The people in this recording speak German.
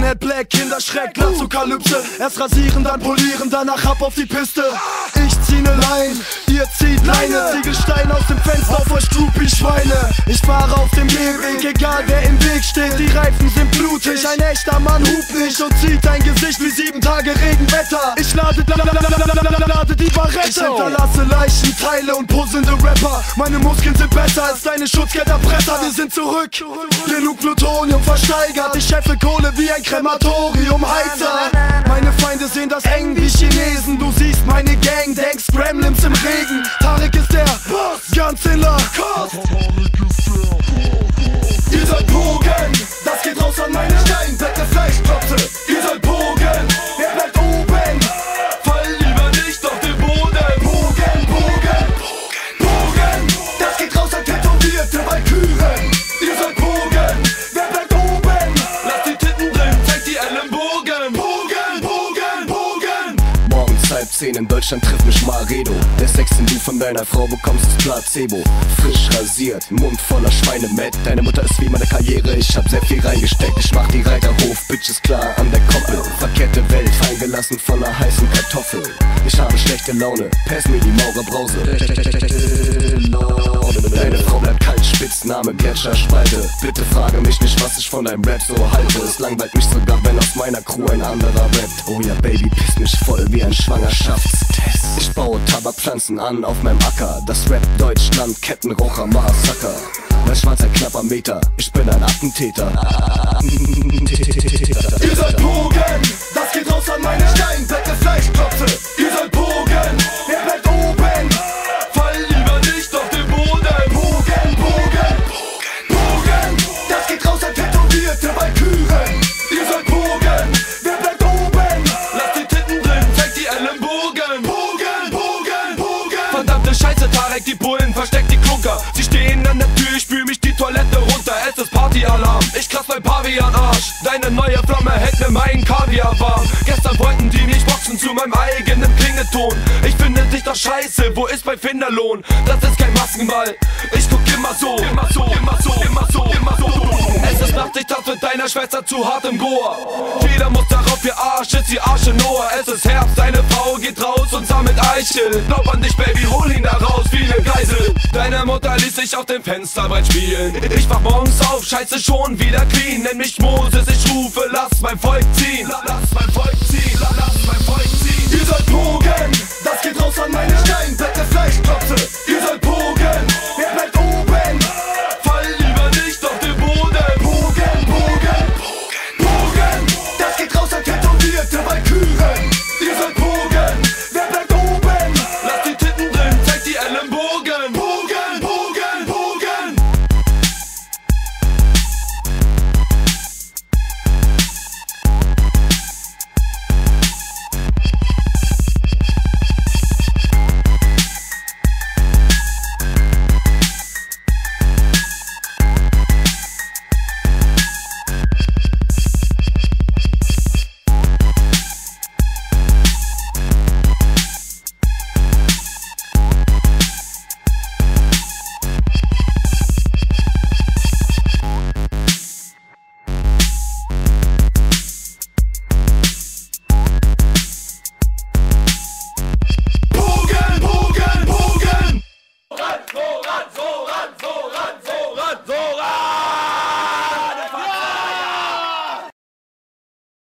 Mad Black, Kinderschreck, Glatzokalypse. Erst rasieren, dann polieren, danach ab auf die Piste. Ne Line, ihr zieht Leine. Ziegelstein aus dem Fenster auf euch Groupie-Schweine. Ich fahre auf dem Gehweg, egal wer im Weg steht. Die Reifen sind blutig, ein echter Mann hupt nicht und zieht dein Gesicht wie sieben Tage Regenwetter. Ich lade, lade die Barrette. Ich hinterlasse Leichen, Teile und puzzende Rapper. Meine Muskeln sind besser als deine Schutzgelderpresser. Wir sind zurück, genug Plutonium versteigert. Ich scheffe Kohle wie ein Krematorium-Heizer. Meine Feinde sehen das eng wie Chinesen. Du siehst meine Gang, denkst Gremlins im 10 in Deutschland trifft mich Maredo. Der Sex, den du von deiner Frau bekommst, ist Placebo. Frisch rasiert, Mund voller Schweine, Matt. Deine Mutter ist wie meine Karriere, ich hab sehr viel reingesteckt. Ich mach die Reiterhof, Bitches klar an der Koppel. Verkehrte Welt, feingelassen von einer heißen Kartoffel. Ich habe schlechte Laune, pass mir die Maurerbrause. Laune. Spitzname Gletscherspalte. Bitte frage mich nicht, was ich von deinem Rap so halte. Es langweilt mich sogar, wenn aus meiner Crew ein anderer rappt. Oh ja, Baby, pisst mich voll wie ein Schwangerschaftstest. Ich baue Tabakpflanzen an auf meinem Acker. Das Rap Deutschland, Kettenraucher, Massaker. Mein Schwanz ein knapper Meter, ich bin ein Attentäter. Ihr sollt pogen, das geht raus an meine Tarek, die Bullen, versteck die Klunker. Sie stehen an der Tür, ich spül mich die Toilette runter. Es ist Partyalarm, ich kratz mein Pavian-Arsch. Deine neue Flamme hält mir meinen Kaviar warm. Gestern wollten die mich boxen zu meinem eigenen Klingeton. Ich finde dich doch scheiße, wo ist mein Finderlohn? Das ist kein Maskenball, ich guck immer so, immer so, immer so, immer so, immer so. Es ist Nacht, ich tanz mit deiner Schwester zu hart im Goa. Jeder muss darauf, ihr Arsch ist die Arsch in Noah. Es ist Herbst, deine Frau geht raus Eichel. Glaub an dich, Baby, hol ihn da raus wie ne Geisel. Deine Mutter ließ sich auf dem Fensterbrett spielen. Ich wach morgens auf, scheiße schon wieder clean. Nenn mich Moses, ich rufe, lass mein Volk ziehen. Lass mein Volk ziehen, lass mein Volk ziehen. Ihr sollt pogen. Zoran, Zoran, Zoran, Zoran, Zoran!